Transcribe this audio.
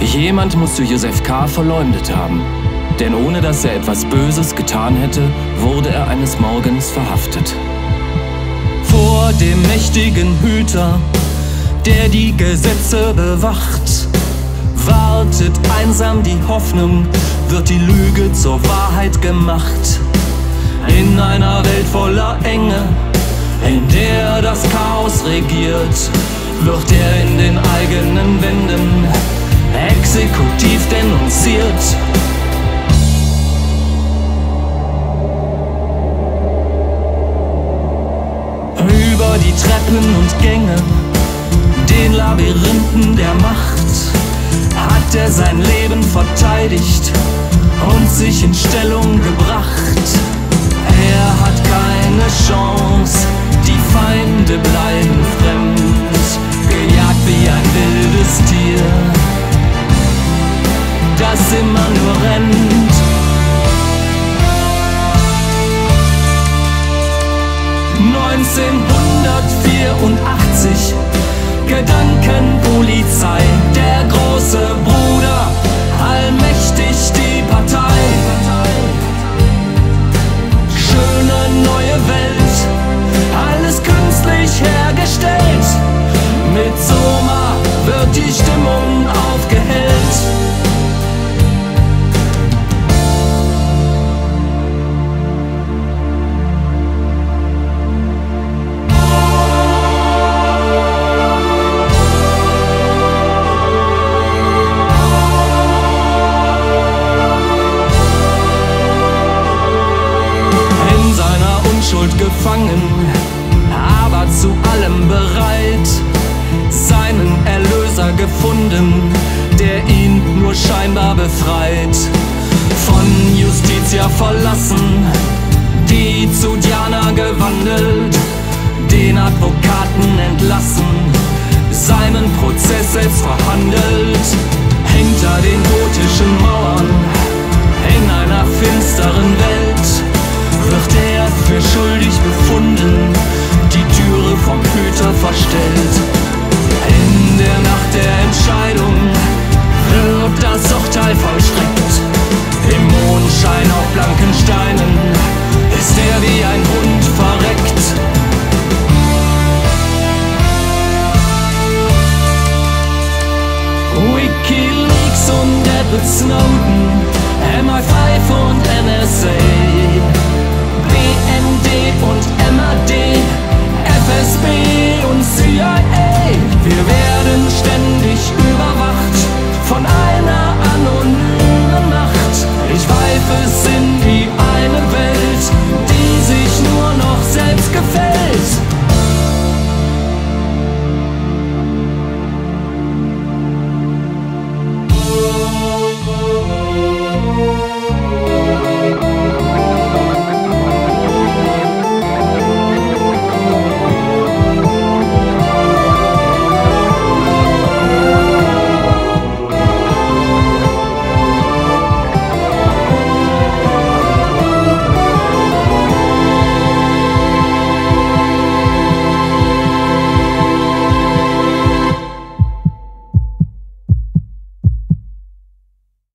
Jemand musste Josef K. verleumdet haben. Denn ohne dass er etwas Böses getan hätte, wurde er eines Morgens verhaftet. Vor dem mächtigen Hüter, der die Gesetze bewacht, wartet einsam die Hoffnung, wird die Lüge zur Wahrheit gemacht. In einer Welt voller Enge, in der das Chaos regiert, wird er in den eigenen Wänden exekutiv denunziert. Über die Treppen und Gänge, den Labyrinthen der Macht, hat er sein Leben verteidigt und sich in Stellung gebracht. Er hat keine Chance, immer nur rennt. ...1984, Unschuld gefangen, aber zu allem bereit, seinen Erlöser gefunden, der ihn nur scheinbar befreit. Von Justitia verlassen, die zu Diana gewandelt, den Advokaten entlassen, seinen Prozess selbst verhandelt, hinter den gotischen Mauern, in einer finsteren Welt Snowden, MI5 und NSA.